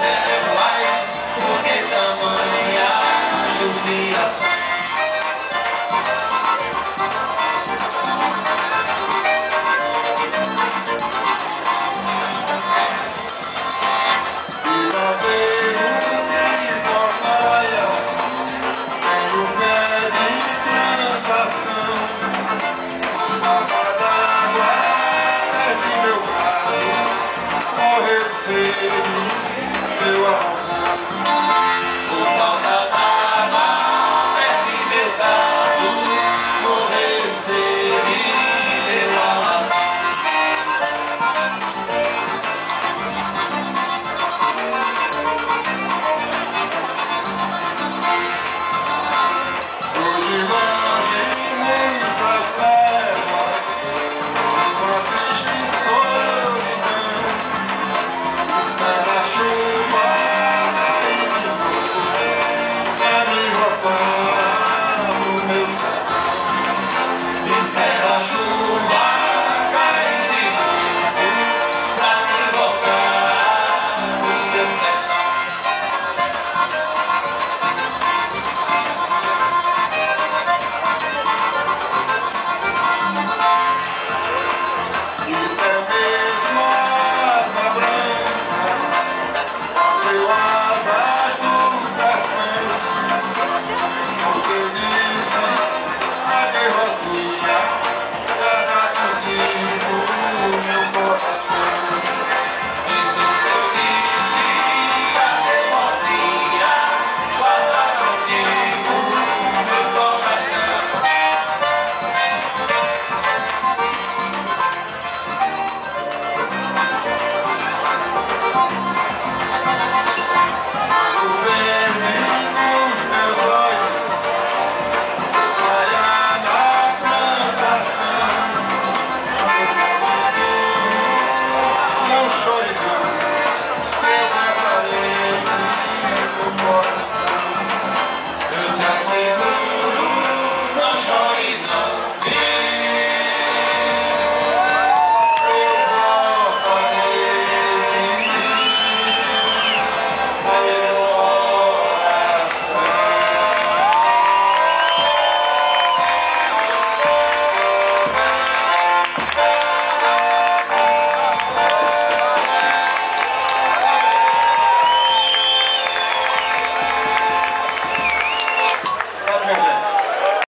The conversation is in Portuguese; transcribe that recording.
Yeah. head to the house.